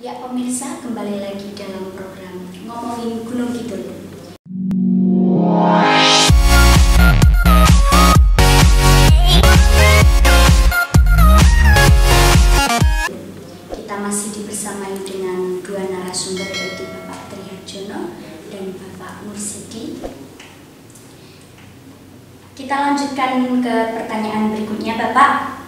Ya pemirsa kembali lagi dalam program ngomongin Gunung Kidul. Kita masih dibersamai dengan dua narasumber yaitu Bapak Triharjono dan Bapak Mursidi. Kita lanjutkan ke pertanyaan berikutnya Bapak.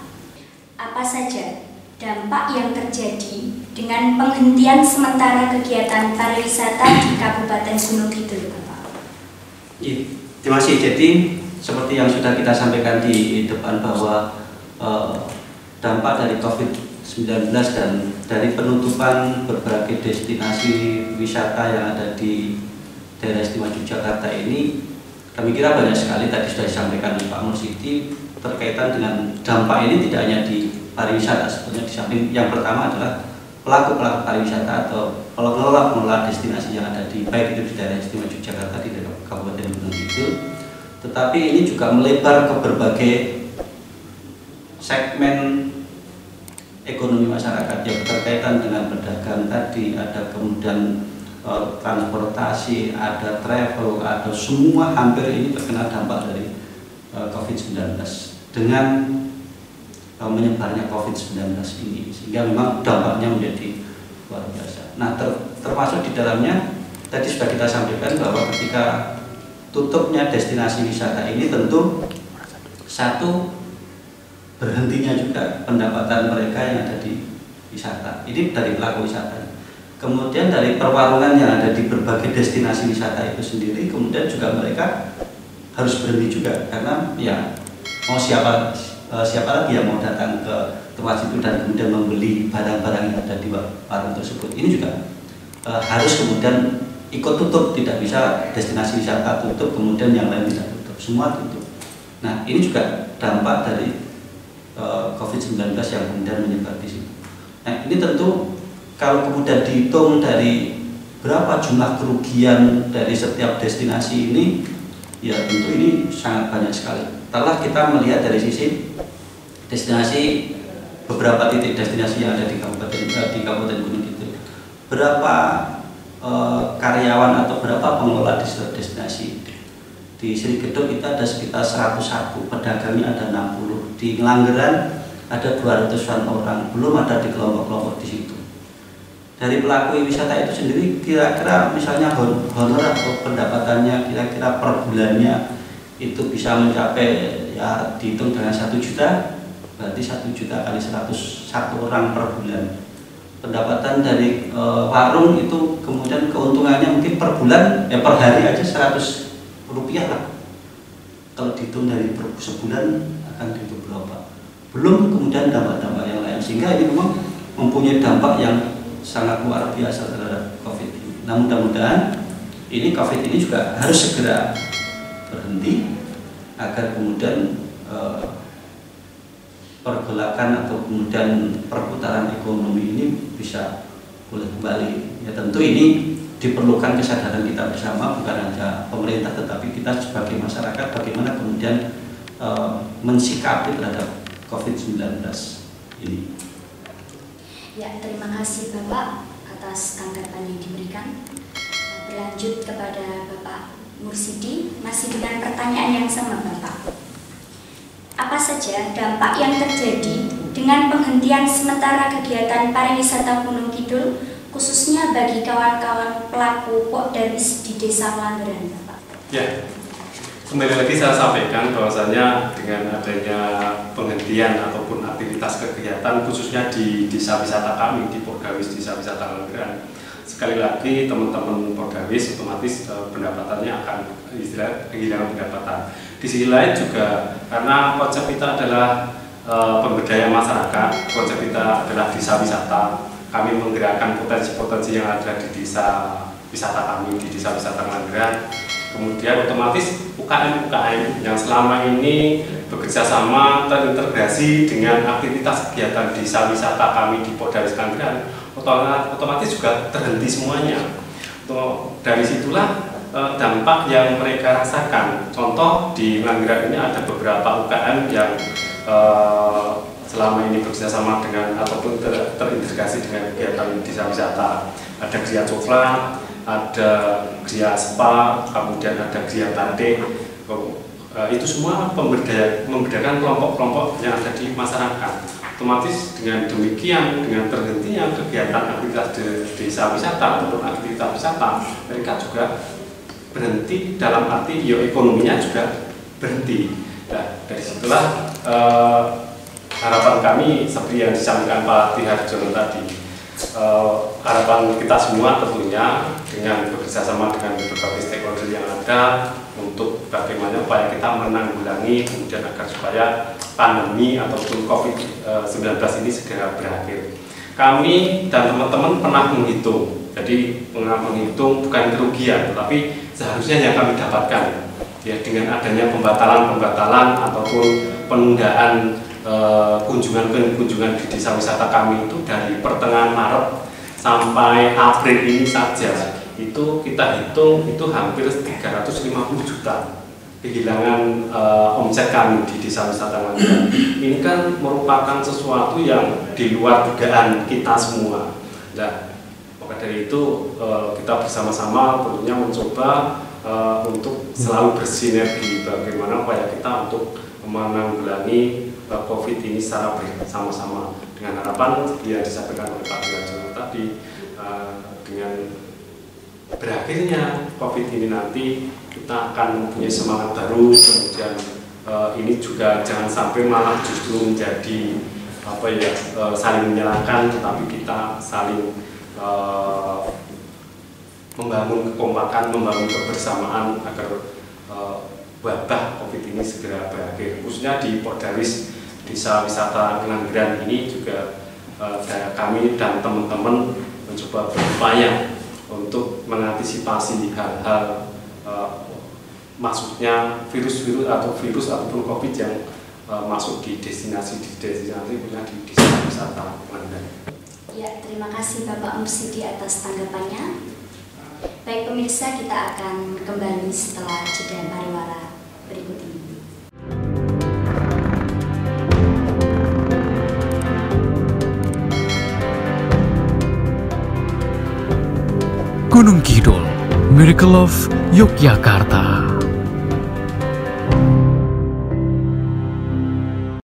Apa saja dampak yang terjadi dengan penghentian sementara kegiatan pariwisata di Kabupaten Gunung Kidul, Bapak? Iya, terima kasih. Jadi seperti yang sudah kita sampaikan di depan bahwa eh, dampak dari COVID-19 dan dari penutupan berbagai destinasi wisata yang ada di daerah istimewa Yogyakarta ini kami kira banyak sekali tadi sudah disampaikan Pak Mursidi terkaitan dengan dampak ini tidak hanya di pariwisata sebetulnya di samping yang pertama adalah pelaku-pelaku pariwisata atau pengelola-pengelola destinasi yang ada di baik itu di daerah istimewa Yogyakarta di daerah Kabupaten Gunung Kidul. Tetapi ini juga melebar ke berbagai segmen ekonomi masyarakat yang berkaitan dengan pedagang tadi. Ada kemudian eh, transportasi ada travel ada semua hampir ini terkena dampak dari eh, COVID-19 dengan menyebarnya COVID-19 ini sehingga memang dampaknya menjadi luar biasa. Nah ter, termasuk di dalamnya tadi sudah kita sampaikan bahwa ketika tutupnya destinasi wisata ini tentu satu berhentinya juga pendapatan mereka yang ada di wisata. Ini dari pelaku wisata. Kemudian dari perwarungan yang ada di berbagai destinasi wisata itu sendiri, kemudian juga mereka harus berhenti juga karena ya mau siapa eh, siapa lagi yang mau datang ke tempat itu dan kemudian membeli barang-barang yang ada di warung tersebut. Ini juga eh, harus kemudian ikut tutup, tidak bisa destinasi wisata tutup, kemudian yang lain tidak tutup, semua tutup. Nah ini juga dampak dari uh, COVID-19 yang kemudian menyebar di situ. Nah ini tentu kalau kemudian dihitung dari berapa jumlah kerugian dari setiap destinasi ini, ya tentu ini sangat banyak sekali. Telah kita melihat dari sisi destinasi beberapa titik destinasi yang ada di kabupaten eh, di kabupaten Gunung Kidul. Berapa eh, karyawan atau berapa pengelola destinasi di Sri Gedung kita ada sekitar 101 pedagangnya ada 60 di Ngelanggeran ada 200-an orang belum ada di kelompok-kelompok di situ dari pelaku wisata itu sendiri kira-kira misalnya honor atau pendapatannya kira-kira per bulannya itu bisa mencapai ya dihitung dengan satu juta berarti satu juta kali 101 orang per bulan. Pendapatan dari e, warung itu kemudian keuntungannya mungkin per bulan ya per hari aja 100 rupiah lah. Kalau dihitung dari per sebulan akan dihitung berapa. Belum kemudian dampak-dampak yang lain sehingga ini memang mempunyai dampak yang sangat luar biasa terhadap COVID ini. Nah mudah-mudahan ini COVID ini juga harus segera berhenti agar kemudian eh, pergelakan atau kemudian perputaran ekonomi ini bisa pulih kembali. Ya tentu ini diperlukan kesadaran kita bersama bukan hanya pemerintah tetapi kita sebagai masyarakat bagaimana kemudian e, mensikapi terhadap COVID-19 ini. Ya, terima kasih Bapak atas tanggapan yang diberikan. Berlanjut kepada Bapak Mursidi, masih dengan pertanyaan yang sama Bapak. Apa saja dampak yang terjadi dengan penghentian sementara kegiatan pariwisata Gunung Kidul khususnya bagi kawan-kawan pelaku Pokdaris di Desa Pelanggeran, Pak. Ya, kembali lagi saya sampaikan bahwasanya dengan adanya penghentian ataupun aktivitas kegiatan khususnya di desa wisata kami di Pokdawis Desa Wisata Pelanggeran, sekali lagi teman-teman Pokdawis otomatis e, pendapatannya akan istilah kehilangan pendapatan. Di sisi lain juga karena konsep kita adalah e, pemberdayaan masyarakat, konsep kita adalah desa wisata kami menggerakkan potensi-potensi yang ada di desa wisata kami di desa wisata Ngelanggeran kemudian otomatis UKM-UKM yang selama ini bekerja sama terintegrasi dengan aktivitas kegiatan desa wisata kami di Podaris Ngelanggeran otomatis juga terhenti semuanya dari situlah eh, dampak yang mereka rasakan contoh di Ngelanggeran ini ada beberapa UKM yang eh, selama ini bekerjasama dengan ataupun ter, terintegrasi dengan kegiatan desa wisata. Ada gria coklat, ada gria spa, kemudian ada gria batik. Eh, itu semua pemberdaya, memberdayakan kelompok-kelompok yang ada di masyarakat. Otomatis dengan demikian, dengan terhentinya kegiatan aktivitas de, desa wisata ataupun aktivitas wisata, mereka juga berhenti dalam arti ya ekonominya juga berhenti. Nah, dari situlah eh, harapan kami seperti yang disampaikan Pak Tihar Jono tadi uh, harapan kita semua tentunya dengan bekerjasama dengan berbagai stakeholder yang ada untuk bagaimana upaya kita menanggulangi kemudian agar supaya pandemi ataupun COVID-19 ini segera berakhir. Kami dan teman-teman pernah menghitung, jadi menghitung bukan kerugian, tetapi seharusnya yang kami dapatkan ya dengan adanya pembatalan-pembatalan ataupun penundaan Eh, kunjungan kunjungan di desa wisata kami itu dari pertengahan Maret sampai April ini saja itu kita hitung itu hampir 350 juta kehilangan uh, omset kami di desa wisata Mandira. Ini kan merupakan sesuatu yang di luar dugaan kita semua. Nah, maka dari itu uh, kita bersama-sama tentunya mencoba uh, untuk selalu bersinergi bagaimana upaya kita untuk menanggulangi COVID ini secara bersama-sama dengan harapan yang disampaikan oleh Pak Dirjen tadi uh, dengan berakhirnya COVID ini nanti kita akan mempunyai semangat baru. Kemudian uh, ini juga jangan sampai malah justru menjadi apa ya uh, saling menyalahkan tetapi kita saling uh, membangun kekompakan, membangun kebersamaan agar uh, wabah COVID ini segera berakhir. Khususnya di Pordaris desa wisata Kenanggeran ini juga uh, kami dan teman-teman mencoba berupaya untuk mengantisipasi hal-hal uh, masuknya virus-virus atau virus ataupun COVID yang uh, masuk di destinasi di destinasi punya di desa wisata Kenanggeran. Ya, terima kasih Bapak Mursidi atas tanggapannya. Baik pemirsa, kita akan kembali setelah jeda pariwara berikut ini. Gunung Kidul, Miracle of Yogyakarta.